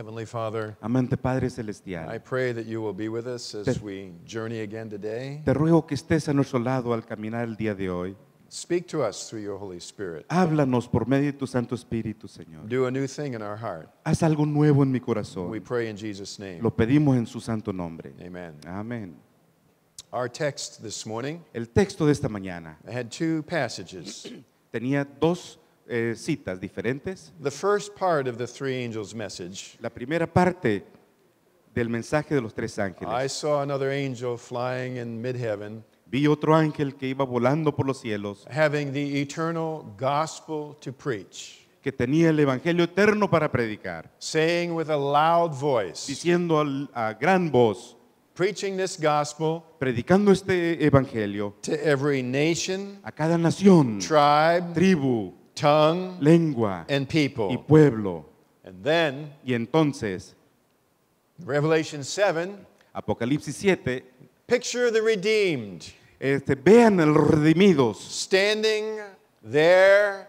Heavenly Father, Amante Padre I Celestial, pray that you will be with us as Te- we journey again today. te ruego que estés a nuestro lado al caminar el día de hoy. Speak to us through your Holy Spirit. Háblanos por medio de tu Santo Espíritu, Señor. Do a new thing in our heart. Haz algo nuevo en mi We corazón. pray in Jesus' name. Lo pedimos en su santo nombre. Amen. Amén. Our text this morning El texto de esta mañana had two passages. tenía dos eh, citas diferentes. The first part of the three angels' message La primera parte del mensaje de los tres I ángeles. saw another angel flying in mid heaven, Vi otro ángel que iba volando por los cielos, having the eternal gospel to preach, que tenía el Evangelio eterno para predicar, saying with a loud voice, diciendo a gran voz, preaching this gospel predicando este Evangelio to every nation, a cada nación, tribe, tribu, tongue, lengua and y people. pueblo. And then, Y entonces, Revelation 7, Apocalipsis 7, picture the redeemed este, vean a los redimidos standing there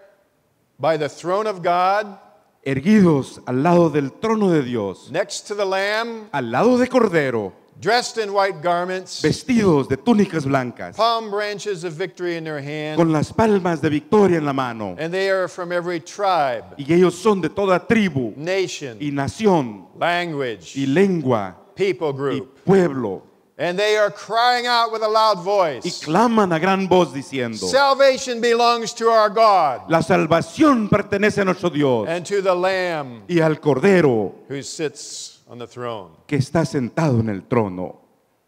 by the throne of God, erguidos al lado del trono de Dios, next to the Lamb, al lado de Cordero, dressed in white garments, vestidos de túnicas blancas, palm branches of victory in their hand, con las palmas de victoria en la mano. and they are from every tribe, Y ellos son de toda tribu nation, y nación language, y lengua people group, y pueblo. And they are crying out with a loud voice. Y claman a gran voz diciendo, Salvation belongs to our God la salvación pertenece a nuestro Dios and to the Lamb y al Cordero who sits on the throne. que está sentado en el trono.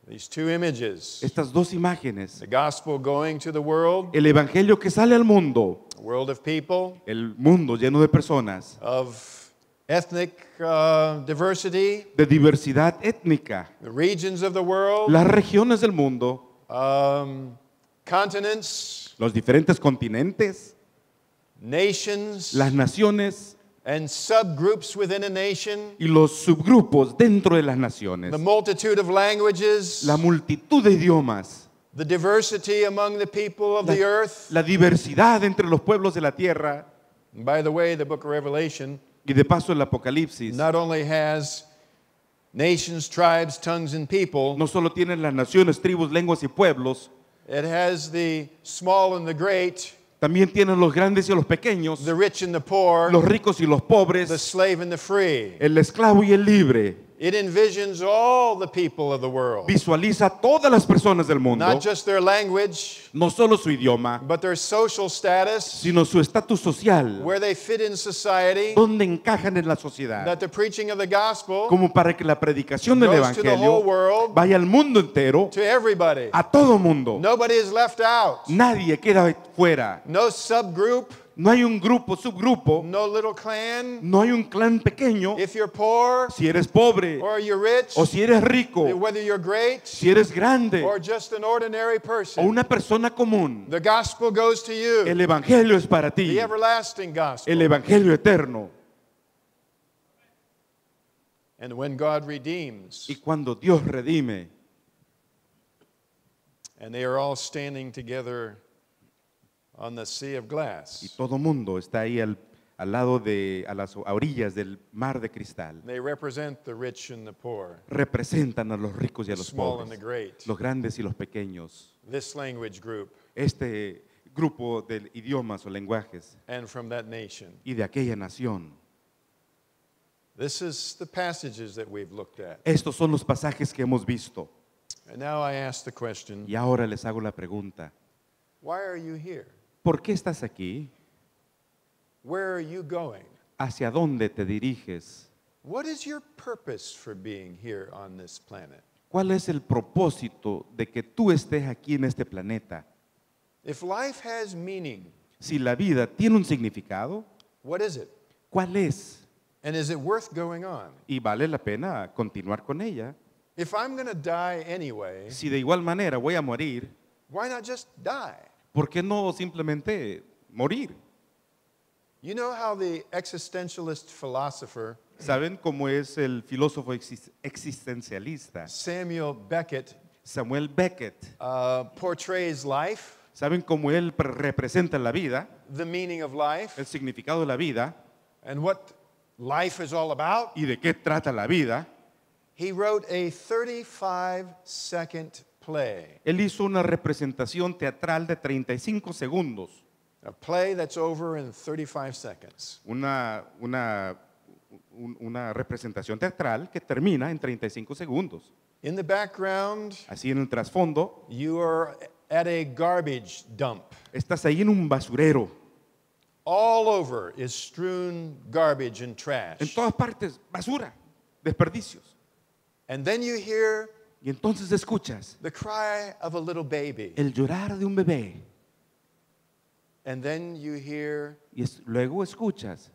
These two images. Estas dos imágenes, the gospel going to the world, el Evangelio que sale al mundo, a world of people, el mundo lleno de personas, of ethnic uh, diversity, de diversidad étnica, the regions of the world, las regiones del mundo, um, continents, los diferentes continentes, nations, las naciones and subgroups within a nation, y los subgrupos dentro de las naciones, the multitude of languages, la multitud de idiomas, the diversity among the people of la, the earth. la diversidad entre los pueblos de la tierra. And by the way, the book of Revelation Y de paso el Apocalipsis. not only has nations, tribes, tongues, and people, no solo tiene las naciones, tribus, lenguas y pueblos, it has the small and the great, también tiene los grandes y los pequeños, the rich and the poor, los ricos y los the pobres, slave and the free. el esclavo y el libre. It envisions all the people of the world, Visualiza todas las personas del mundo, not just their language, no solo su idioma, but their social status, sino su estatus social, where they fit in society, donde encajan en la sociedad, that the preaching of the gospel como para que la predicación del goes to the whole Evangelio world, vaya al mundo entero, to everybody. a todo mundo. Nobody is left out. Nadie queda fuera. No subgroup, No hay un grupo, subgrupo, no little clan. no hay un clan pequeño. If you're poor Si eres pobre or you're rich, o si eres rico, whether you're great si eres grande or just an ordinary o person, una persona común, the gospel goes to you. el Evangelio es para ti, The everlasting gospel. el Evangelio eterno. And when God redeems, Y cuando Dios redime and they are all standing together on the sea of y glass, todo mundo está ahí al, al lado de, a las orillas del mar de cristal, they represent the rich and the poor, representan a los ricos y a the los small and the pobres, great. los grandes y los pequeños. This language group Este grupo de idiomas o lenguajes and from that nation. y de aquella nación. This is the passages that we've looked at. Estos son los pasajes que hemos visto. And now I ask the question Y ahora les hago la pregunta, why are you here? ¿Por qué estás aquí? Where are you going? ¿Hacia dónde te diriges? What is your purpose for being here on this planet? ¿Cuál es el propósito de que tú estés aquí en este planeta? If life has meaning, Si la vida tiene un significado, what is it? ¿cuál es? And is it worth going on? Y vale la pena continuar con ella. If I'm die anyway, Si de igual manera voy a morir, why not just die? ¿Por qué no simplemente morir? You know how the existentialist philosopher ¿Saben cómo es el filósofo exis- existencialista Samuel Beckett Samuel Beckett? uh, portrays life, ¿Saben cómo él pre- representa la vida, the meaning of life, el significado de la vida. and what life is all about, y de qué trata la vida, he wrote a 35 second play. él hizo una representación teatral de 35 segundos. A play that's over in 35 seconds. Una, una, un- una representación teatral que termina en 35 segundos. In the background, Así en el trasfondo, you are at a garbage dump. estás ahí en un basurero. All over is strewn garbage and En trash. todas partes, basura, desperdicios. And then you hear Y entonces escuchas the cry of a little baby. el llorar de un bebé. And then you hear Y es- luego escuchas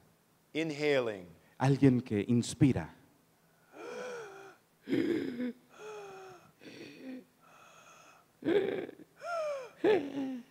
inhaling. alguien que inspira.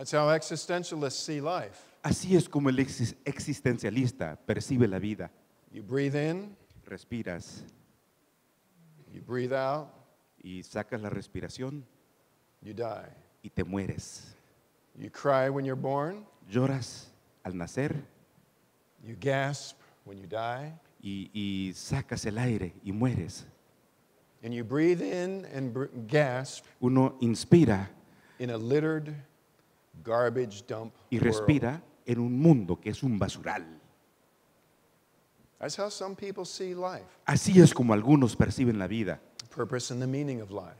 That's how existentialists see life. Así es como el exis- existencialista percibe la vida. You breathe in, Respiras you breathe out, y sacas la respiración you die. y te mueres. You cry when you're born, Lloras al nacer you gasp when you die, y, y sacas el aire y mueres. and you breathe in and gasp Uno inspira in a littered y respira en un mundo que es un basural. That's how some people see life, Así es como algunos perciben la vida. purpose and the meaning of life.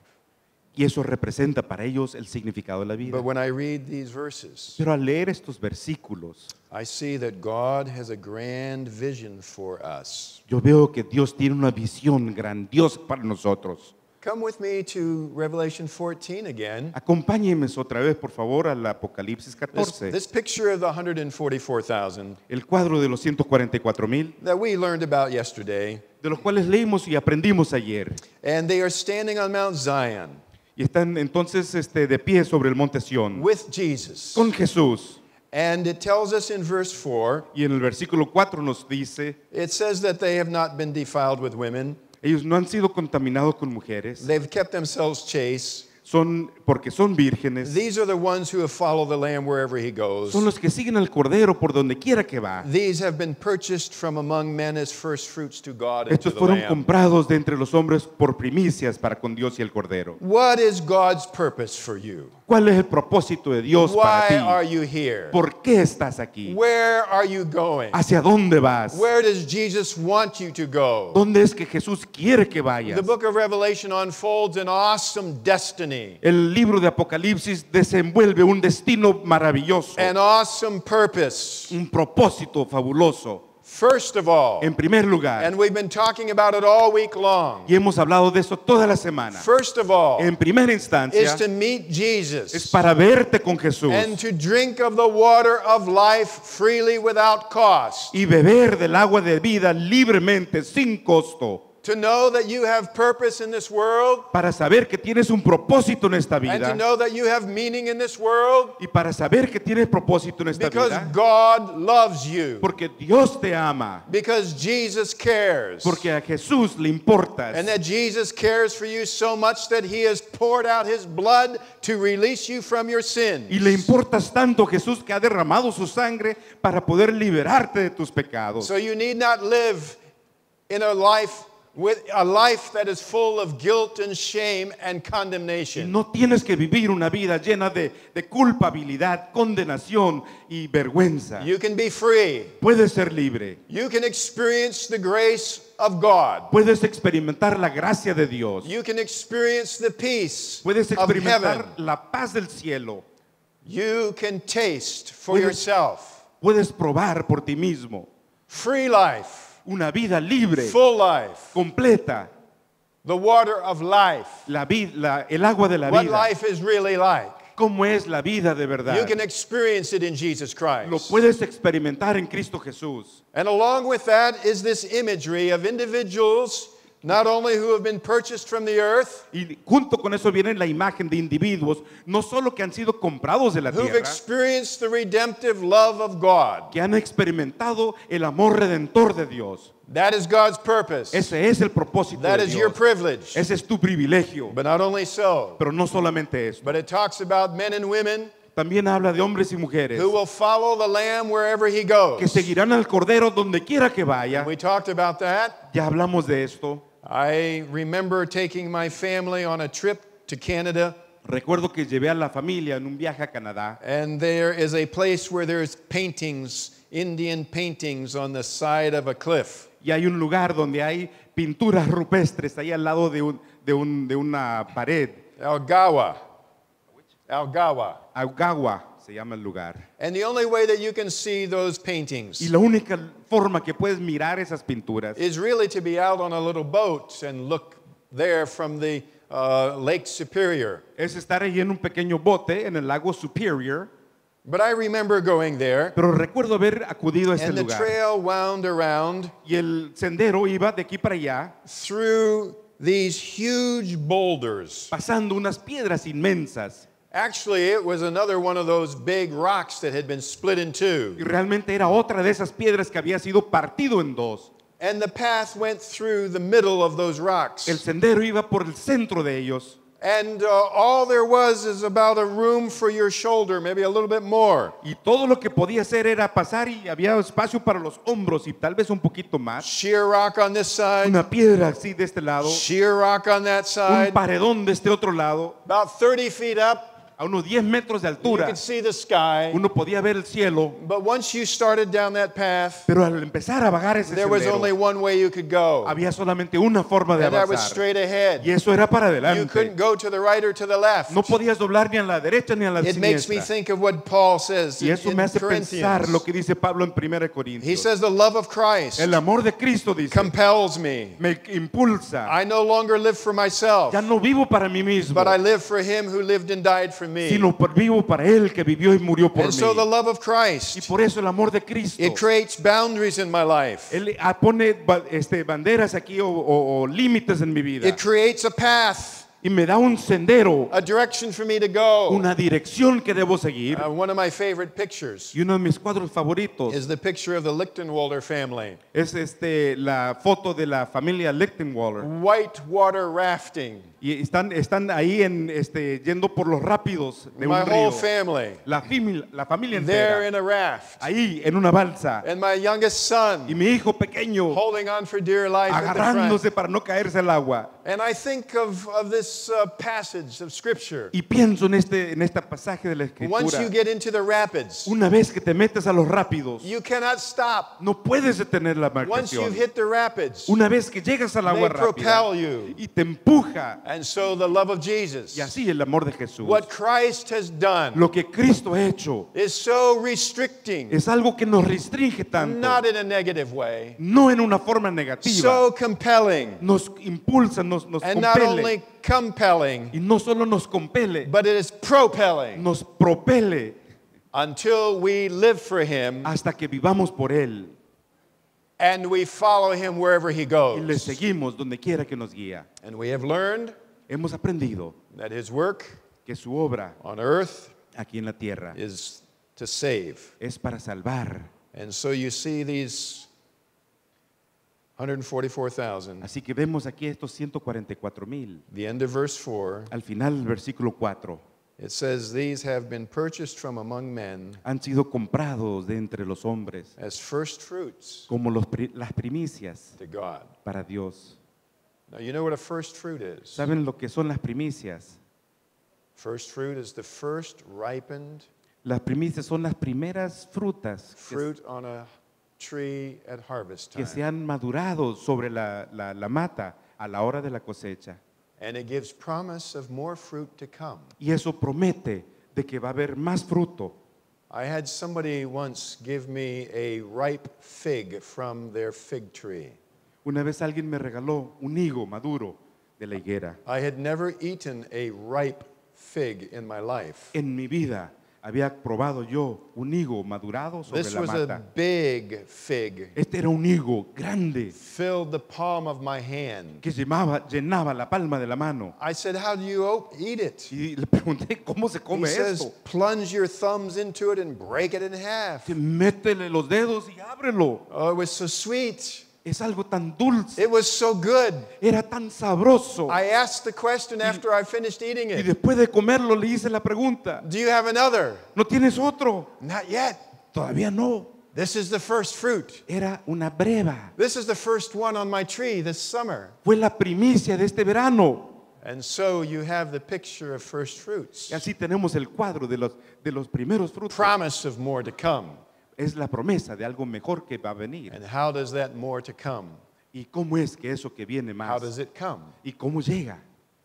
Y eso representa para ellos el significado de la vida. But when I read these verses, Pero al leer estos versículos, I see that God has a grand vision for us. yo veo que Dios tiene una visión grandiosa para nosotros. Come with me to Revelation 14 again. Acompáñenme otra vez, por favor, al Apocalipsis This, 14, this picture of the 144,000 el cuadro de los 144 mil, that we learned about yesterday, de los cuales leímos y aprendimos ayer. and they are standing on Mount Zion Y están entonces este, de pie sobre el monte Sión with Jesus. con Jesús. And it tells us in verse 4, Y en el versículo 4 nos dice, it says that they have not been defiled with women, ellos no han sido contaminados con mujeres, they've kept themselves chaste. son porque son vírgenes, These are the ones who have followed the Lamb wherever he goes. son los que siguen al Cordero por donde quiera que va. These have been purchased from among men as first fruits to God and to Estos the fueron Lamb. comprados de entre los hombres por primicias para con Dios y el Cordero. What is God's purpose for you? ¿Cuál es el propósito de Dios Why para are ti? you here? ¿Por qué estás aquí? Where are you going? ¿Hacia dónde vas? Where does Jesus want you to go? ¿Dónde es que Jesús quiere que The vayas? book of Revelation unfolds an awesome destiny, El libro de Apocalipsis desenvuelve un destino maravilloso, an awesome purpose. un propósito fabuloso. First of all, En primer lugar, and we've been talking about it all week long. y hemos hablado de eso toda la semana, First of all, en primera is instancia to meet es Jesus para verte con Jesús and to drink of the water of life freely without cost. y beber del agua de vida libremente, sin costo, To know that you have purpose in this world para saber que tienes un propósito en esta and to vida know that you have meaning in this world y para saber que tienes propósito en esta because vida, God loves you, porque Dios te ama, because Jesus cares. porque a Jesús le importas And that Jesus cares for you so much that he has poured out his blood to release you from your sins. y le importas tanto Jesús que ha derramado su sangre para poder liberarte de tus pecados. So you need not live in a life with a life that is full of guilt and shame and condemnation. no tienes que vivir una vida llena de, de culpabilidad, condenación y vergüenza. You can be free. Puedes ser libre. You can experience the grace of God. Puedes experimentar la gracia de Dios. You can experience the peace Puedes of experimentar heaven. la paz del cielo. You can taste for Puedes- yourself Puedes probar por ti mismo free life, una vida libre, full life, completa, the water of life. la vid- la- el agua de la What vida. life is really like. ¿Cómo es la vida de verdad? You can experience it in Jesus Lo Christ. puedes experimentar en Cristo Jesús. And along with that is this imagery of individuals not only who have been purchased from the earth, Y junto con eso viene la imagen de individuos, no solo que han sido comprados de la who've tierra, experienced the redemptive love of God. que han experimentado el amor redentor de Dios. That is God's purpose. Ese es el propósito That de is your Dios. privilege. Ese es tu privilegio. But not only so, Pero no solamente eso. but it talks about men and women También habla de hombres y mujeres who will follow the Lamb wherever he goes. que seguirán al Cordero donde quiera que vaya. We talked about that. Ya hablamos de esto. I remember taking my family on a trip to Canada, Recuerdo que llevé a la familia en un viaje a Canadá and there is a place where there's paintings, Indian paintings on the side of a cliff. y hay un lugar donde hay pinturas rupestres ahí al lado de, un- de un- de una pared. Algawa. Algawa. Augawa se llama el lugar. And the only way that you can see those Y paintings la única forma que puedes mirar esas pinturas is really to be out on a little boat and look there from the uh, Lake Superior. es estar ahí en un pequeño bote en el lago Superior. But I remember going there, Pero recuerdo haber acudido a ese and the lugar. trail wound around Y el sendero iba de aquí para allá, through these huge boulders. pasando unas piedras inmensas. Actually, it was another one of those big rocks that had been split in Y two. realmente era otra de esas piedras que había sido partido en dos. And the path went through the middle of those rocks. El sendero iba por el centro de ellos. And uh, all there was is about a room for your shoulder, maybe a little bit more. Y todo lo que podía hacer era pasar y había espacio para los hombros y tal vez un poquito más. Sheer rock on this side, Una piedra así de este lado, sheer rock on that un side. paredón de este otro lado, About 30 feet up, a unos 10 metros de you altura. could see the sky. Uno podía ver el cielo, But once you started down that path, pero al empezar a vagar ese there was only one way you could go, había solamente una forma de and that was avanzar. straight ahead. Y eso era para You couldn't adelante. go to the right or to the left. No podías doblar ni a la derecha ni a la It makes me siniestra. think of what Paul says Y in, eso in me hace pensar lo que dice Pablo en 1 He Corintios. says, The love of Christ El amor de Cristo dice, compels me. me impulsa. I no longer live for myself, Ya no vivo para mí mismo, but I live for him who lived and died for me. Sino vivo para Él que vivió y murió por And so the mí. love of Y Christ, por eso el amor de Cristo. it creates boundaries in my life. Él pone este, banderas aquí o, o- o límites en mi vida. It creates a path, Y me da un sendero, a direction for me to go. una dirección que debo seguir. Uh, one of my favorite pictures Y uno de mis cuadros favoritos is the picture of the Lichtenwalder family. es este, la foto de la familia Lichtenwaller. Whitewater rafting. Y están, están ahí en, este, yendo por los rápidos de My un whole río. family La, fami- la familia there entera. in a raft. Ahí en una balsa. And my youngest Y son mi hijo pequeño holding on for dear life agarrándose para no caerse al agua. And I think of, of this uh, passage of Scripture. Y pienso en este, en este pasaje de la Once you escritura. get into the rapids, Una vez que te metes a los rápidos, you cannot stop. no puedes detener la Once you've marcación. hit the rapids, Una vez que llegas al agua rápida you. y te empuja, and so the love of Jesus, y así el amor de Jesús. what Christ has done, Lo que Cristo ha hecho is so restricting, es algo que nos restringe tanto, not in a negative way, no en una forma negativa. so compelling, Nos impulsa, nos, nos and not only compelling, Y no solo nos compele, but it is propelling. nos propele until we live for Him hasta que vivamos por Él and we follow Him wherever He goes. y le seguimos donde quiera que nos guía. And we have learned Hemos aprendido that His work que su obra on earth aquí en la tierra is to save. es para salvar. And so you see these 144,000. Así que vemos aquí estos 144 mil. The end of verse 4, Al final del versículo 4, it says, These have been purchased from among men han sido comprados de entre los hombres as first fruits como los pri- las primicias to God. para Dios. Now, you know what a first fruit is. ¿Saben lo que son las primicias? First fruit is the first ripened Las primicias son las primeras frutas que, fruit on a tree at harvest que se time. han madurado sobre la, la- la mata a la hora de la cosecha. And it gives promise of more fruit to come. Y eso promete de que va a haber más fruto. I had somebody once give me a ripe fig from their fig tree. Una vez alguien me regaló un higo maduro de la higuera. I had never eaten a ripe fig in my life. En mi vida había probado yo un higo madurado sobre This la was a mata. big fig, Este era un higo grande filled the palm of my hand. que llenaba, llenaba la palma de la mano. I said, How do you op- eat it? Y le pregunté, ¿cómo se He come says, esto? Plunge your thumbs into it and break it in half. Que métele los dedos y ábrelo. Oh, it was so sweet. Es algo tan dulce. It was so good. Era tan sabroso. I asked the question after I finished eating Y it después de comerlo le hice la pregunta, Do you have another? ¿no tienes otro? Not yet. Todavía no. This is the first fruit. Era una breva. This is the first one on my tree this summer. Fue la primicia de este verano. And so you have the picture of first fruits. Y así tenemos el cuadro de los, de los primeros frutos. Promise of more to come. Es la promesa de algo mejor que va a venir. And how does that more to come? ¿Y cómo es que eso que viene How más? does it come? ¿Y cómo llega?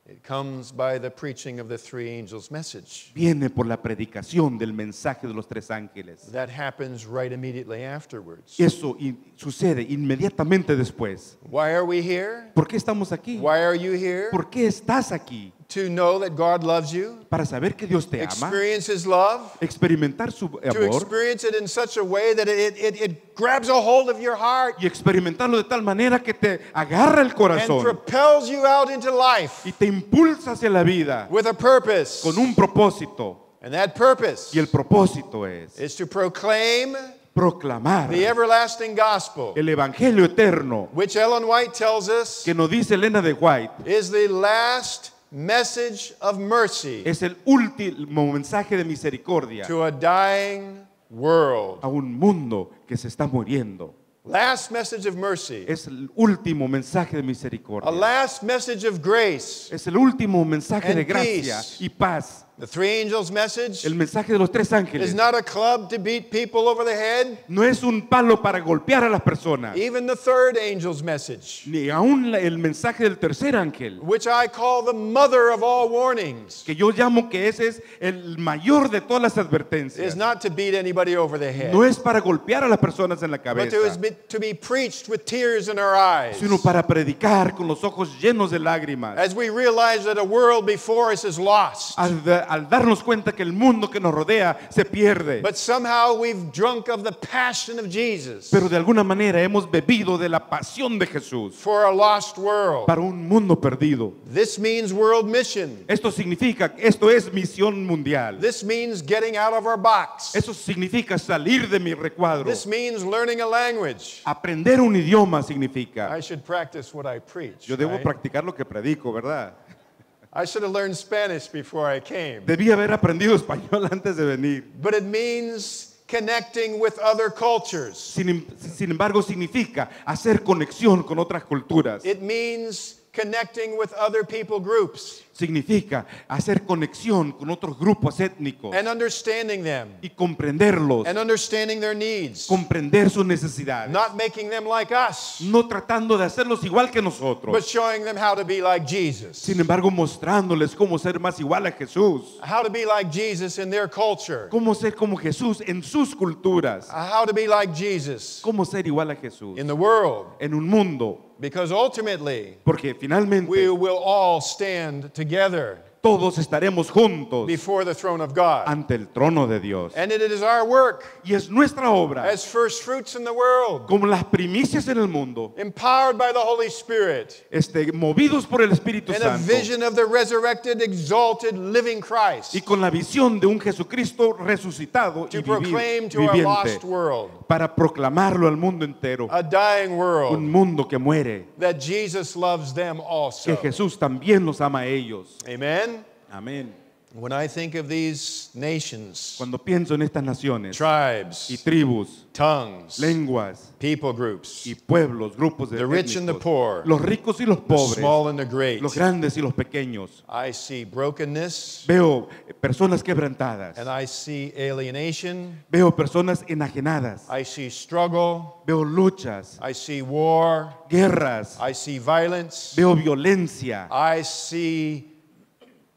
It comes by the preaching of the three angels' message. Viene por la predicación del mensaje de los tres ángeles. That happens right immediately afterwards. Eso sucede inmediatamente después. Why are we here? ¿Por qué estamos aquí? Why are you here? ¿Por qué estás aquí? To know that God loves you, Para saber que Dios te ama, experience His love, experimentar su to amor experience it in such a way that it, it, it grabs a hold of your heart y experimentarlo de tal manera que te agarra el and corazón propels you out into life y te impulsa hacia la vida with a purpose. con un propósito. And that purpose Y el propósito es is to proclaim proclamar the everlasting gospel, el Evangelio eterno which Ellen White tells us que nos dice Elena de White. is the last message of mercy Es el último mensaje de misericordia to a dying world. a un mundo que se está muriendo. Last message of mercy. Es el último mensaje de A misericordia. last message of grace. Es el último mensaje de gracia peace. y paz. The three angels' message El mensaje de los tres is ángeles not a club to beat people over the head. no es un palo para golpear a las personas, Even the third angel's message, ni aún la- el mensaje del tercer ángel, which I call the mother of all warnings, que yo llamo que ese es el mayor de todas las is advertencias. not to beat anybody over the head, No es para golpear a las personas en la but cabeza, to, is be, to be preached with tears in our eyes. sino para predicar con los ojos llenos de lágrimas. As we realize that a world before us is lost, Al, al darnos cuenta que el mundo que nos rodea se pierde, but somehow we've drunk of the passion of Jesus pero de alguna manera hemos bebido de la pasión de Jesús for a lost world. para un mundo perdido. This means world mission. Esto significa, esto es misión mundial. This means getting out of our box. Eso significa salir de mi recuadro. This means learning a language. Aprender un idioma significa. I should practice what I preach. Yo debo right? practicar lo que predico, ¿verdad? I should have learned Spanish before I came. Debí haber aprendido español antes de venir. But it means connecting with other cultures. Sin, sin embargo, significa hacer conexión con otras culturas. It means connecting with other people groups Significa hacer conexión con otros grupos étnicos and understanding them y comprenderlos, and understanding their needs. comprender sus necesidades. Not making them like us, No tratando de hacerlos igual que but nosotros, showing them how to be like Jesus. sin embargo mostrándoles cómo ser más igual a Jesús, How to be like Jesus in their culture. cómo ser como Jesús en sus culturas, How to be like Jesus cómo ser igual a Jesús in the world. en un mundo, Because ultimately, porque we finalmente will all stand together together. Todos estaremos juntos before the throne of God. ante el trono de Dios. And it is our work Y es nuestra obra, as first fruits in the world, como las primicias en el mundo, empowered by the Holy Spirit, este, movidos por el Espíritu and a Santo vision of the resurrected, exalted, living Christ y con la visión de un Jesucristo resucitado y to vivi- proclaim to a viviente lost world, para proclamarlo al mundo entero, a dying un world, mundo que muere, that Jesus loves them que also. Jesús también los ama a ellos. Amen. Amén. When I think of these nations, Cuando pienso en estas naciones y tribes, tribus, tongues, lenguas people groups, y pueblos, grupos de The rich and the étnicos, poor, los ricos y los the pobres, small and the great, los grandes y los pequeños. I see brokenness Veo eh, personas quebrantadas, and I see alienation. veo personas enajenadas, I see struggle. veo luchas, I see war. guerras, I see violence. veo violencia, I see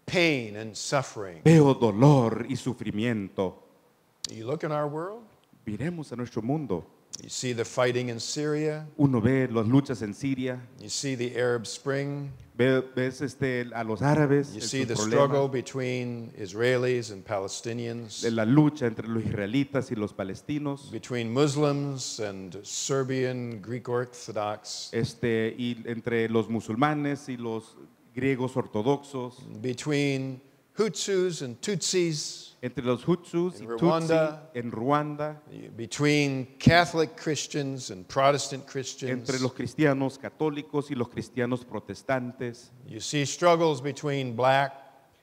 pain and suffering. veo dolor y sufrimiento. You look in our world, Miremos a nuestro mundo. you see the fighting in Syria, Uno ve las luchas en Siria, you see the Arab Spring, ve- ves este, a los árabes, you en see sus the problemas, struggle between Israelis and Palestinians, de la lucha entre los israelitas y los palestinos, between Muslims and Serbian Greek Orthodox, este, y entre los musulmanes y los griegos ortodoxos, between Hutsus and Tutsis, entre los Hutsus y En Tutsi en Ruanda, between Catholic Christians and Protestant Christians. entre los cristianos católicos y los cristianos protestantes, You see struggles between black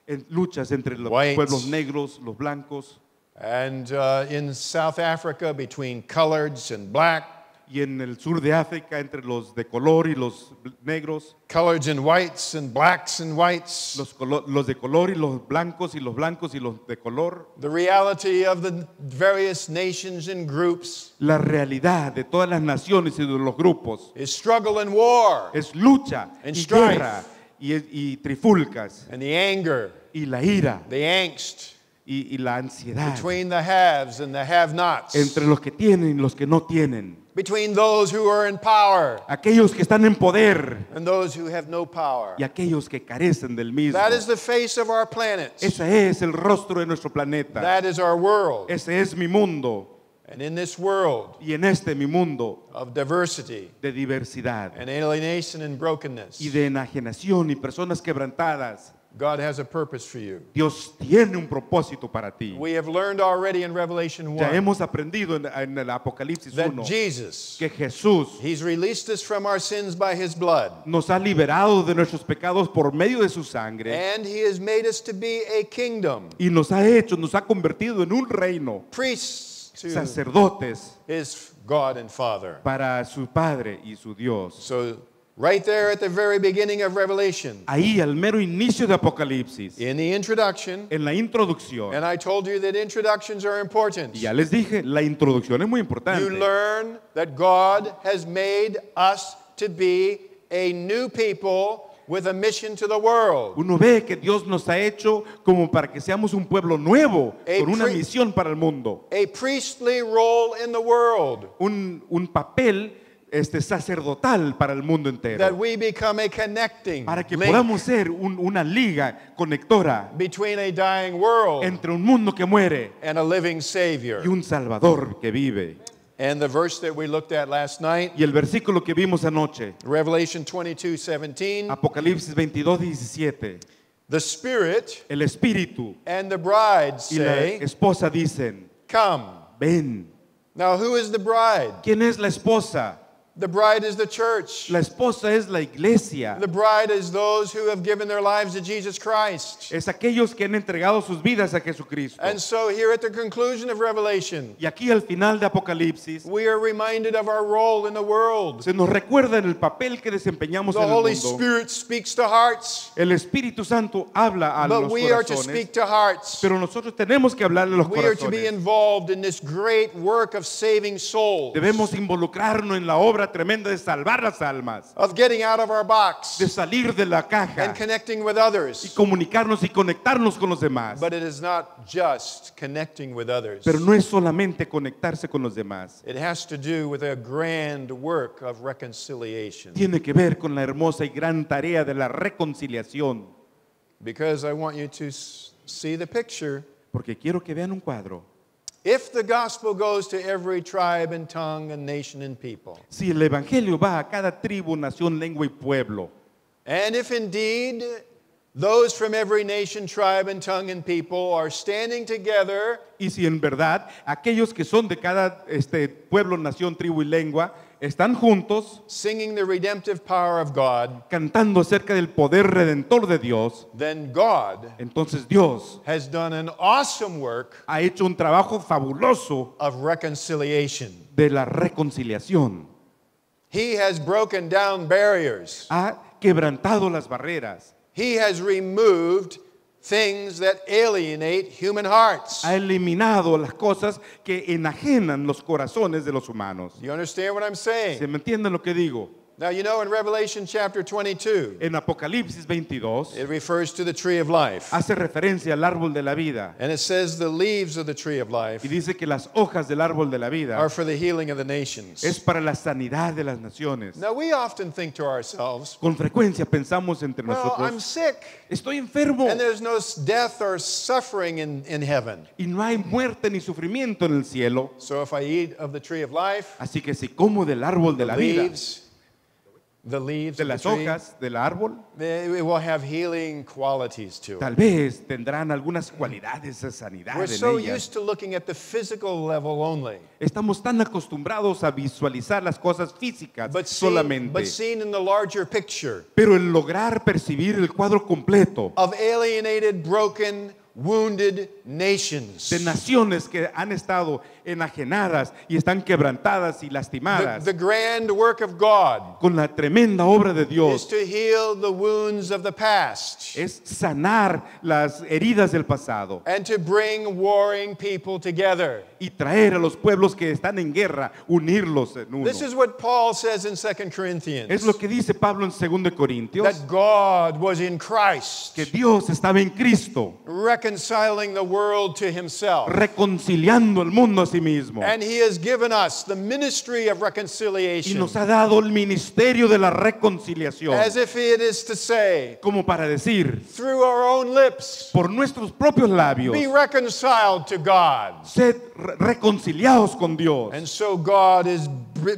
en luchas entre los Whites. pueblos negros, los blancos, and uh, in South Africa between coloreds and black, y en el sur de África entre los de color y los negros, coloreds and whites and blacks and whites. los, los de color y los blancos y los blancos y los de color. The reality of the various nations and groups La realidad de todas las naciones y de los grupos is struggle and war es lucha And y strife. guerra y, y trifulcas and the anger, y la ira the angst y, y la ansiedad between the haves and the have-nots, entre los que tienen y los que no tienen. Between those who are in power Aquellos que están en poder and those who have no power. y aquellos que carecen del mismo. That is the face of our planet. Ese es el rostro de nuestro planeta. That is our world. Ese es mi mundo. And in this world Y en este mi mundo of diversity de diversidad and alienation and brokenness, y de enajenación y personas quebrantadas, God has a purpose for you. Dios tiene un propósito para ti. We have learned already in Revelation Ya 1 hemos aprendido en, en el Apocalipsis that 1 Jesus, que Jesús He's released us from our sins by His blood, nos ha liberado de nuestros pecados por medio de su sangre and He has made us to be a kingdom, y nos ha hecho, nos ha convertido en un reino, priests to sacerdotes His God and Father. para su Padre y su Dios. So, right there at the very beginning of Revelation, Ahí al mero inicio de Apocalipsis, in the introduction, en la introducción, and I told you that introductions are important. y ya les dije, la introducción es muy You importante. learn that God has made us to be a new people with a mission to the world. Uno ve que Dios nos ha hecho como para que seamos un pueblo nuevo, A con una misión para el mundo, A priestly role in the world. un, un papel este, sacerdotal para el mundo That entero, we become a connecting para que link podamos ser un- una liga conectora between a dying world entre un mundo que muere and a living Savior. y un Salvador que vive. And the verse that we looked at last night, Y el versículo que vimos anoche, Revelation 22 17, Apocalipsis 22, 17, the Spirit el Espíritu and the bride y la esposa dicen, Come. ven. Now, who is the bride? ¿Quién es la esposa? The bride is the church. La esposa es la iglesia. The bride is those who have given their lives to Jesus Christ. Es aquellos que han entregado sus vidas a Jesucristo. And so, here at the conclusion of Revelation, Y aquí al final de Apocalipsis we are reminded of our role in the world. se nos recuerda en el papel que desempeñamos The en el Holy mundo. Spirit speaks to hearts, El Espíritu Santo habla a but los we are to corazones, speak to hearts. pero nosotros tenemos que hablarle a los We are to be corazones. involved in this great work of saving souls, Debemos involucrarnos en la obra tremenda de salvar las almas, of getting out of our box de salir de la caja and connecting with y others. comunicarnos y conectarnos con los demás. But it is not just connecting with others. Pero no es solamente conectarse con los demás. It has to do with a grand work of reconciliation. Tiene que ver con la hermosa y gran tarea de la reconciliación. Because I want you to see the picture. Porque quiero que vean un cuadro. If the gospel goes to every tribe and tongue and nation and people, Si el Evangelio va a cada tribu, nación, lengua y pueblo, and if indeed those from every nation, tribe, and tongue and people are standing together y si en verdad aquellos que son de cada este, pueblo, nación, tribu y lengua están juntos singing the redemptive power of God, cantando acerca del poder redentor de Dios, then God entonces Dios has done an awesome work ha hecho un trabajo fabuloso of reconciliation. de la reconciliación. He has broken down barriers. Ha quebrantado las barreras, He has removed things that alienate human hearts. ha eliminado las cosas que enajenan los corazones de los humanos. You understand what I'm ¿Se saying? me entiende lo que digo? Now, you know, in Revelation chapter 22, En Apocalipsis 22 it refers to the tree of life. hace referencia al árbol de la vida And it says the leaves of the tree of life y dice que las hojas del árbol de la vida are for the healing of the nations. es para la sanidad de las naciones. Now, we often think to ourselves, Con frecuencia pensamos entre well, I'm nosotros, sick, estoy enfermo and there's no death or suffering in, in heaven. y no hay muerte ni sufrimiento en el cielo. So if I eat of the tree of life, Así que si como del árbol de la vida, leaves, the leaves de of the las tree, hojas del árbol, they- it will have healing qualities to it. tal vez tendrán algunas cualidades de sanidad We're en so ellas. used to looking at the physical level only, Estamos tan acostumbrados a visualizar las cosas físicas but seen, solamente, but seen in the larger picture pero el lograr percibir el cuadro completo of alienated, broken, wounded nations. de naciones que han estado enajenadas y están quebrantadas y lastimadas. The grand work of God con la tremenda obra de is Dios to heal the wounds of the past es sanar las heridas del pasado. and to bring warring people together. y traer a los pueblos que están en guerra, unirlos en uno. This is what Paul says in 2 Corinthians. Es lo que dice Pablo en 2 Corintios, that God was in Christ, que Dios estaba en Cristo, reconciling the world to himself. reconciliando el mundo a sí mismo. And he has given us the ministry of reconciliation. Y nos ha dado el ministerio de la reconciliación, as if it is to say, como para decir, through our own lips, por nuestros propios labios, be reconciled to God. sed reconciliados con Dios. And so God is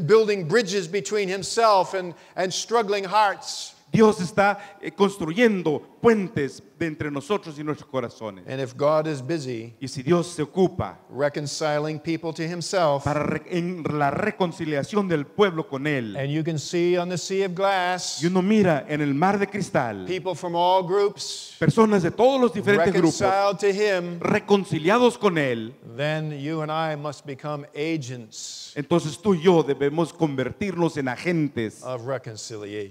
building bridges between himself and, and struggling hearts. Dios está eh, construyendo puentes de entre nosotros y nuestros corazones. And if God is busy Y si Dios se ocupa reconciling people to himself, para en la reconciliación del pueblo con Él, and you can see on the sea of glass y uno mira en el mar de cristal people from all groups personas de todos los diferentes grupos to him, reconciliados con Él, then you and I must become agents entonces tú y yo debemos convertirnos en agentes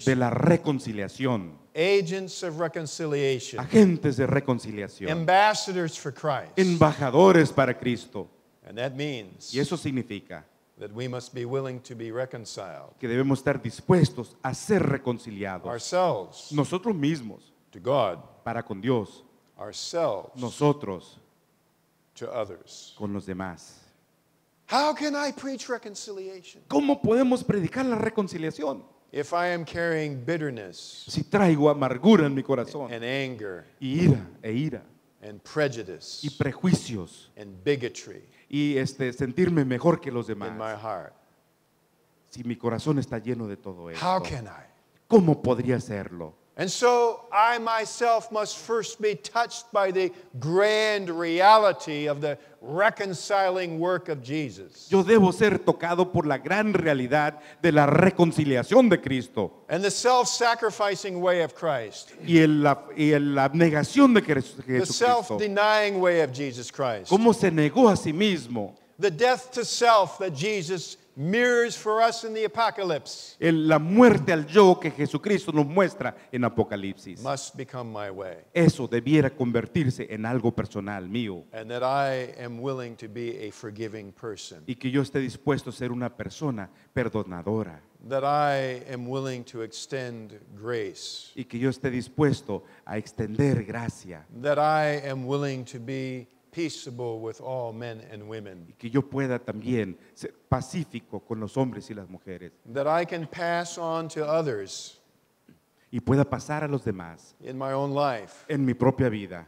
de la reconciliación, Agents of reconciliation. agentes de reconciliación, Ambassadors for Christ. embajadores para Cristo. And that means Y eso significa that we must be willing to be reconciled. que debemos estar dispuestos a ser reconciliados. Ourselves. Nosotros mismos. To God, para con Dios, ourselves. Nosotros. To others. con los demás. How can I preach reconciliation ¿Cómo podemos predicar la reconciliación? if I am carrying bitterness Si traigo amargura en mi corazón, and anger y ira e ira, and y prejudice prejuicios, and bigotry y este, sentirme mejor que los in my demás, heart? si mi corazón está lleno de todo How esto, can I? ¿cómo podría hacerlo? And so I myself must first be touched by the grand reality of the reconciling work of Jesus. Yo debo ser tocado por la gran realidad de la reconciliación de Cristo. And the self sacrificing way of Christ, y, el- la, y el- la abnegación de Jes- the self-denying way of Jesus Christ, Cómo se negó a sí mismo, the death to self that Jesus mirrors for us in the apocalypse el- la muerte al yo que Jesucristo nos muestra en Apocalipsis. must become my way. Eso debiera convertirse en algo personal mío And that I am willing to be a forgiving person. y que yo esté dispuesto a ser una persona perdonadora That I am willing to extend grace. y que yo esté dispuesto a extender gracia That I am willing to be peaceable with all men and women. y que yo pueda también ser pacífico con los hombres y las mujeres That I can pass on to others y pueda pasar a los demás in my own life en mi propia vida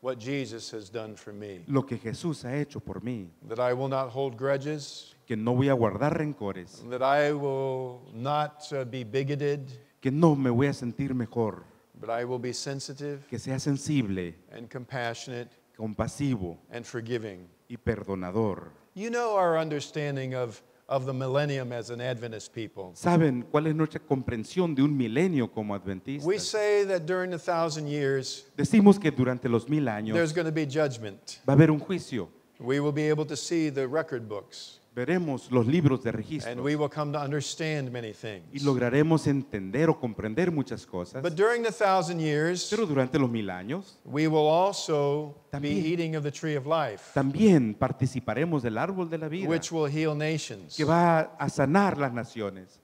what Jesus has done for me. lo que Jesús ha hecho por mí, That I will not hold grudges. que no voy a guardar rencores, That I will not uh, be bigoted, que no me voy a sentir mejor, but I will be sensitive que sea sensible, and compassionate compasivo and forgiving. y perdonador. You know our understanding of of the millennium as an Adventist people. ¿Saben cuál es nuestra comprensión de un milenio como We say that during the thousand years, Decimos que durante los mil años there's going to be judgment. va a haber un juicio. We will be able to see the record books, Veremos los libros de and registro we will come to understand many y things. lograremos entender o comprender muchas cosas. But during the thousand years, Pero durante los mil años we will also be También. eating of the tree of life, también participaremos del árbol de la vida which will heal nations. que va a sanar las naciones.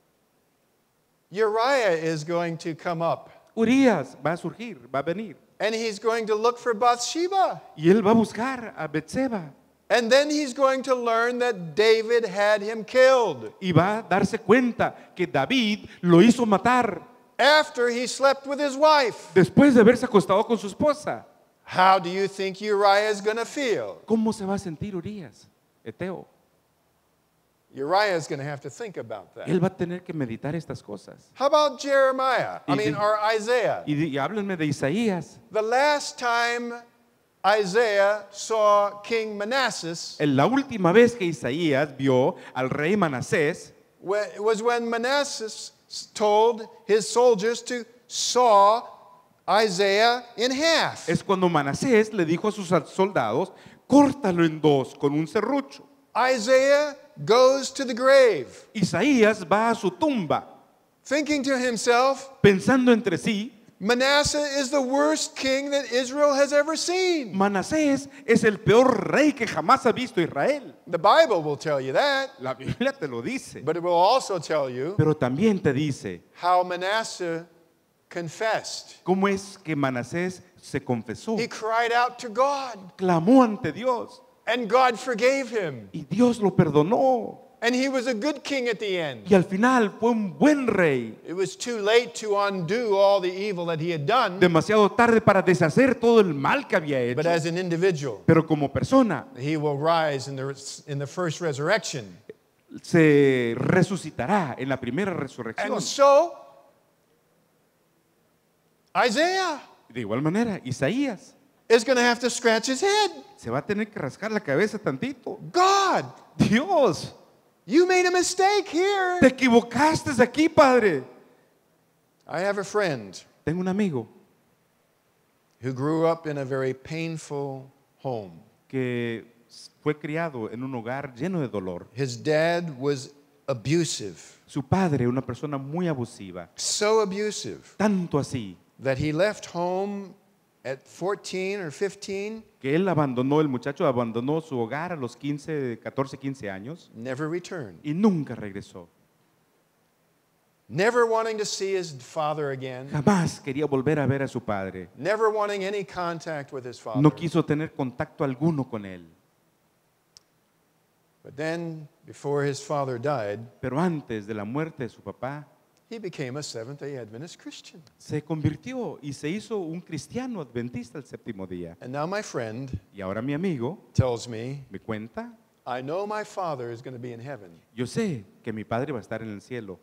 Uriah is going to come up, Urias va a surgir, va a venir. and he's going to look for Bathsheba. Y él va a buscar a Betseba And then he's going to learn that David had him killed y va a darse cuenta que David lo hizo matar after he slept with his wife. después de haberse acostado con su esposa. How do you think Uriah is going to feel? ¿Cómo se va a sentir Urias? Eteo. Uriah is going to have to think about that. Él va a tener que meditar estas cosas. How about Jeremiah? I mean, or Isaiah. Y, y háblenme de Isaías. The last time Isaiah saw King Manasseh En la última vez que Isaías vio al rey Manasés was when Manasseh told his soldiers to saw Isaiah in half. es cuando Manasés le dijo a sus soldados, córtalo en dos con un serrucho. Isaiah goes to the grave, Isaías va a su tumba thinking to himself, pensando entre sí, Manasseh is the worst king that Israel has ever seen. Manasés es el peor rey que jamás ha visto Israel. The Bible will tell you that, La Biblia te lo dice. but it will also tell you Pero también te dice how Manasseh confessed. cómo es que Manasés se confesó, He cried out to God, clamó ante Dios and God forgave him. y Dios lo perdonó. And he was a good king at the end. Y al final fue un buen rey. It was too late to undo all the evil that he had done, Demasiado tarde para deshacer todo el mal que había but hecho. as an individual, Pero como persona he will rise in the, in the first resurrection. se resucitará en la primera resurrección. And so, Isaiah De igual manera, Isaías is going to have to scratch his head. se va a tener que rascar la cabeza tantito. God, Dios, you made a mistake here. te equivocaste aquí, Padre. I have a friend Tengo un amigo who grew up in a very painful home. que fue criado en un hogar lleno de dolor. His dad was abusive, Su padre, una persona muy abusiva, so abusive tanto así that he left home at 14 or 15, que él abandonó, el muchacho abandonó su hogar a los 15, 14, 15 años never returned. y nunca regresó. Never wanting to see his father again, Jamás quería volver a ver a su padre. never wanting any contact with his father. No quiso tener contacto alguno con él. But then, before his father died, Pero antes de la muerte de su papá, he became a Seventh day Adventist Christian. se convirtió y se hizo un cristiano adventista el séptimo día. And now my friend Y ahora mi amigo tells me, me cuenta, I know my father is going to be in heaven, yo sé que mi padre va a estar en el cielo,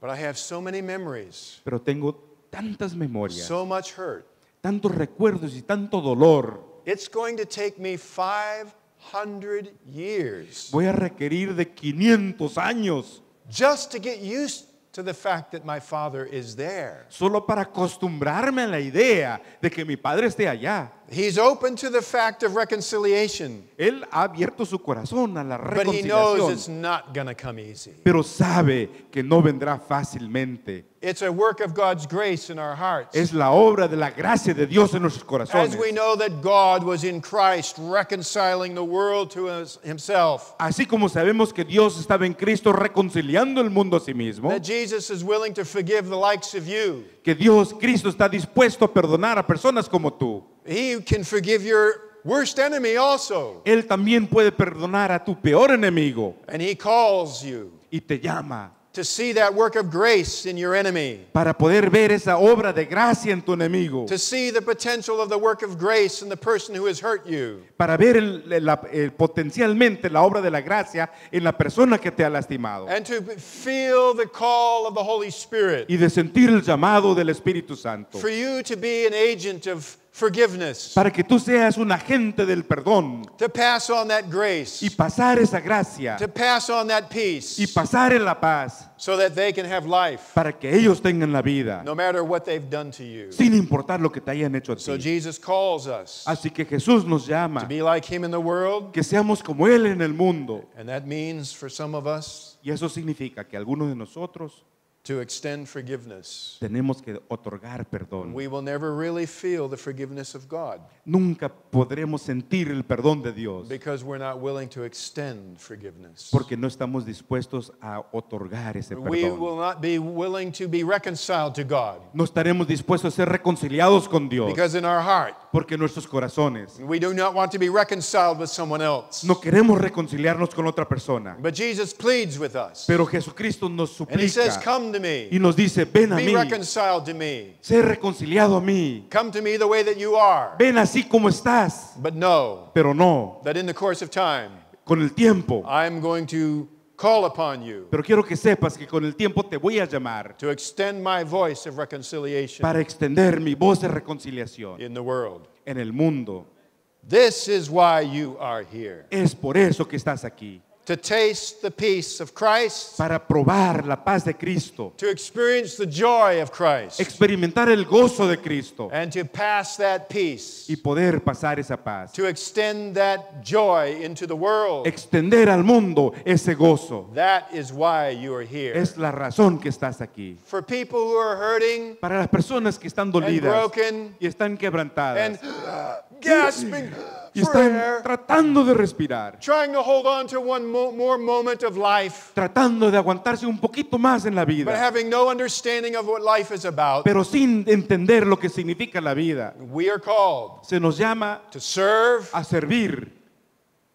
but I have so many memories, pero tengo tantas memorias, so much hurt. tantos recuerdos y tanto dolor. It's going to take me 500 years Voy a requerir de 500 años just to get used to the fact that my father is there. solo para acostumbrarme a la idea de que mi padre esté allá. He's open to the fact of reconciliation, Él ha abierto su corazón a la but he knows it's reconciliación, not going to come easy. pero sabe que no vendrá fácilmente. It's a work of God's grace in our hearts. Es la obra de la gracia de Dios en nuestros corazones. As we know that God was in Christ reconciling the world to himself, Así como sabemos que Dios estaba en Cristo reconciliando el mundo a sí mismo, that Jesus is willing to forgive the likes of you. que Dios, Cristo, está dispuesto a perdonar a personas como tú. He can forgive your worst enemy also. Él también puede perdonar a tu peor enemigo. And he calls you y te llama to see that work of grace in your enemy, para poder ver esa obra de gracia en tu enemigo, to see the potential of the work of grace in the person who has hurt you. para ver el- la- el- potencialmente la obra de la gracia en la persona que te ha lastimado. And to feel the call of the Holy Spirit. Y de sentir el llamado del Espíritu Santo. For you to be an agent of forgiveness, para que tú seas un agente del perdón to pass on that grace, y pasar esa gracia to pass on that y peace, pasar en la paz so that they can have life, para que ellos tengan la vida no matter what they've done to you. sin importar lo que te hayan hecho a So ti. Jesus calls us Así que Jesús nos to llama be like him in the world, que seamos como Él en el mundo. and that means for some of us Y eso significa que algunos de nosotros to extend forgiveness. tenemos que otorgar perdón. We will never really feel the forgiveness of God Nunca podremos sentir el perdón de Dios because we're not willing to extend forgiveness. porque no estamos dispuestos a otorgar ese We perdón. will not be willing to be reconciled to God No estaremos dispuestos a ser reconciliados con Dios because in our heart, porque nuestros corazones we do not want to be reconciled with someone else. no queremos reconciliarnos con otra persona. But Jesus pleads with us. Pero Jesucristo nos And he says, suplica Come to me, y nos dice, ven a be mí, reconciled to me. sé reconciliado a mí, Come to me the way that you are. ven así como estás, But know pero no, that in the course of time, con el tiempo. I'm going to call upon you Pero quiero que sepas que con el tiempo te voy a llamar to extend my voice of reconciliation para extender mi voz de reconciliación in the world. en el mundo. This is why you are here Es por eso que estás aquí, to taste the peace of Christ, para probar la paz de Cristo, to experience the joy of Christ, experimentar el gozo de Cristo and to pass that peace, y poder pasar esa paz, to extend that joy into the world. extender al mundo ese gozo. That is why you are here. Es la razón que estás aquí. For people who are hurting Para las personas que están and dolidas broken y están and quebrantadas gasping y están tratando de respirar, trying to hold on to one mo- more moment of life, tratando de aguantarse un poquito más en la but vida, having no understanding of what life is about, pero sin entender lo que significa la vida. we are called Se nos llama to serve, a servir,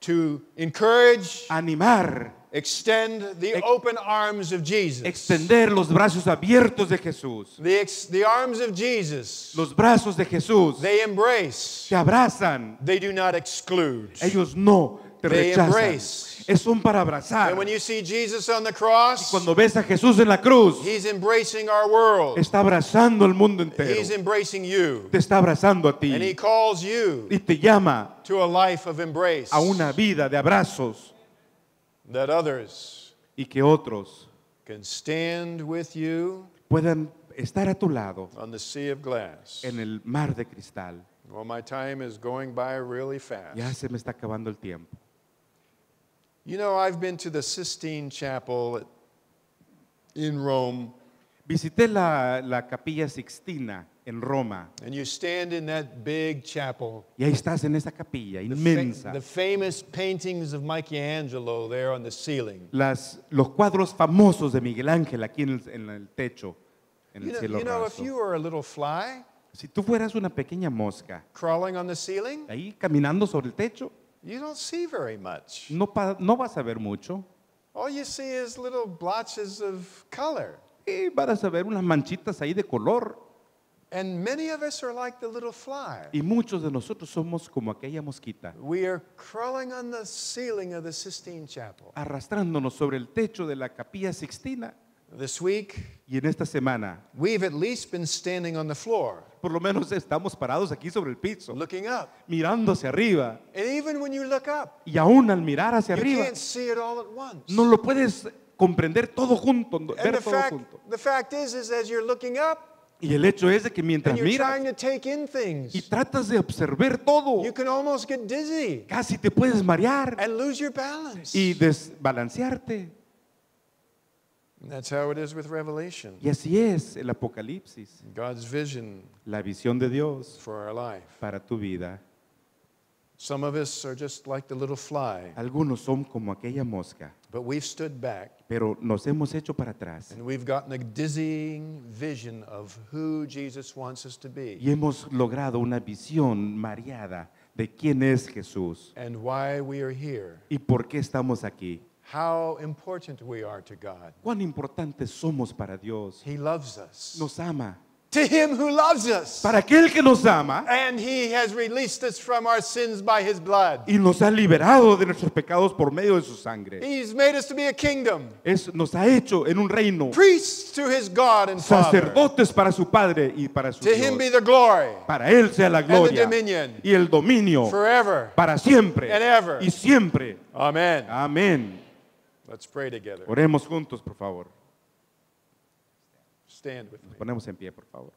to encourage, a animar, extend the open arms of Jesus. extender los brazos abiertos de Jesús. The, ex- the arms of Jesus, Los brazos de Jesús they embrace, te abrazan, they do not exclude. ellos no te They rechazan. embrace. Es son para abrazar. And when you see Jesus on the cross, Cuando ves a Jesús en la cruz, He's embracing our world. está abrazando el mundo He's entero. embracing you. Te está abrazando a And He ti calls you y te llama to a life of embrace a una vida de abrazos that others y que otros can stand with you puedan estar a tu lado on the sea of glass. en el mar de cristal. Well, my time is going by really Ya fast. se me está acabando el tiempo. You know, I've been to the Sistine Chapel in Rome, Visité la, la capilla Sixtina en Roma and you stand in that big chapel. y ahí estás en esa capilla The, fa- inmensa. the famous paintings of Michelangelo there on the ceiling. Las, los cuadros famosos de Miguel Ángel aquí en el, en el techo, en You el know, cielo you know, if raso. you were a little fly Si tú fueras una pequeña mosca crawling on the ceiling, ahí caminando sobre el techo, you don't see very much. no, pa- no vas a ver mucho. All you see is little blotches of color. Y vas a ver unas manchitas ahí de color. And many of us are like the little fly. Y muchos de nosotros somos como aquella mosquita, We are crawling on the ceiling of the Sistine Chapel. arrastrándonos sobre el techo de la capilla Sixtina. This week, Y en esta semana, we've at least been standing on the floor, por lo menos estamos parados aquí sobre el piso, looking up. mirando hacia arriba. And even when you look up, Y aún al mirar hacia you arriba, can't see it all at once. no lo puedes comprender todo junto, ver the todo fact, junto. Y el hecho es de que mientras miras trying to take in things, y tratas de observar todo, you can almost get dizzy casi te puedes marear and lose your balance. y desbalancearte. And that's how it is with Revelation. Y así es el Apocalipsis, God's vision la visión de Dios for our life. para tu vida. Some of us are just like the little fly, Algunos son como aquella mosca, but we've stood back pero nos hemos hecho para atrás and we've gotten a dizzying vision of who Jesus wants us to be y hemos logrado una visión mareada de quién es Jesús and why we are here, y por qué estamos aquí. how important we are to God. Cuán importantes somos para Dios. He loves us. Nos ama. To him who loves us. para aquel que nos ama And he has released us from our sins by his blood. y nos ha liberado de nuestros pecados por medio de su sangre. He's made us to be a kingdom, Es, nos ha hecho en un reino priests to his God and Father. sacerdotes para su Padre y para su To him be the glory Para Él sea la the gloria dominion y el dominio forever. para siempre and ever. y siempre. Amen. Amén. Let's pray together. Oremos juntos, por favor. Stand with me. Ponemos en pie, por favor.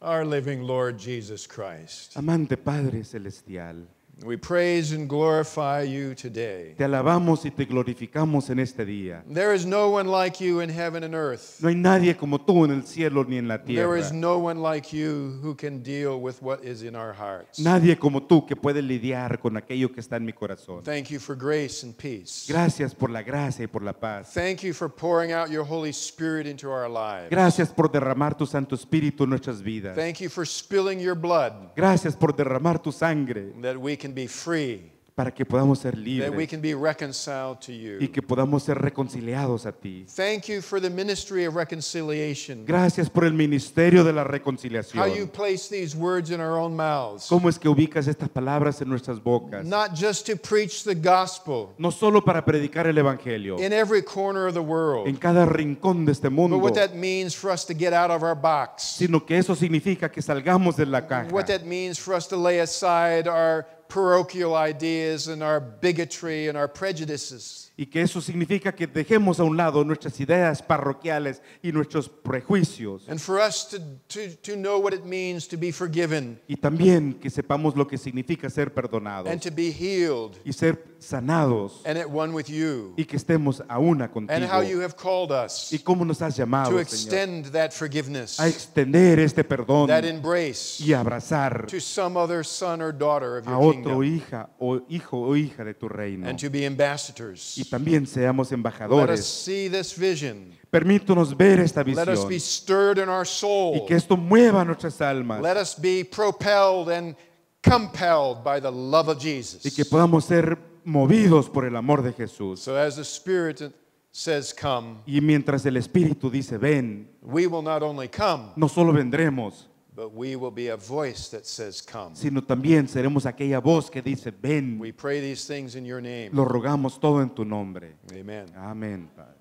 Our living Lord Jesus Christ, Amante Padre Celestial, we praise and glorify you today. te alabamos y te glorificamos en este día. There is no one like you in heaven and earth. No hay nadie como tú en el cielo ni en la There tierra. is no one like you who can deal with what is in our hearts. Nadie como tú que puede lidiar con aquello que está en mi corazón. Thank you for grace and peace. Gracias por la gracia y por la paz. Thank you for pouring out your Holy Spirit into our lives. Gracias por derramar tu Santo Espíritu en nuestras vidas. Thank you for spilling your blood Gracias por derramar tu sangre that we can be free, para que podamos ser that we libres can be reconciled to y you. que podamos ser reconciliados a ti. Thank you for the ministry of reconciliation. Gracias por el ministerio de la How you reconciliación. place these words in our own mouths. ¿Cómo es que ubicas estas palabras en nuestras bocas? Not just to preach the gospel No solo para predicar el Evangelio in every corner of the en world, cada rincón de este but mundo, what that means for us to get out of our box. sino que eso significa que salgamos de la caja. What that means for us to lay aside our parochial ideas and our bigotry and our prejudices. Y que eso significa que dejemos a un lado nuestras ideas parroquiales y nuestros prejuicios. And for us to, to, to know what it means to be forgiven Y también que sepamos lo que significa ser perdonados and to be healed y ser sanados and at one with you. y que estemos a una And how you contigo. have called us Y cómo nos has to llamado, Señor, extend that forgiveness, a extender este perdón that embrace y abrazar to some other son or daughter of a your otro kingdom hija o hijo o hija de tu reino. and to be ambassadors. Y también seamos Let us embajadores. see this vision. Permítanos ver esta Let us visión be stirred in our y que esto mueva nuestras almas Let us be propelled and compelled by the love of y Jesus. que podamos ser movidos por el amor de Jesús. So as the Spirit says, Come, Y mientras el Espíritu dice, ven, we will not only come, no solo vendremos, but we will be a voice that says, Come. sino también seremos aquella voz que dice, ven. We pray these things in your name. Lo rogamos todo en tu nombre. Amen. Amén, Padre.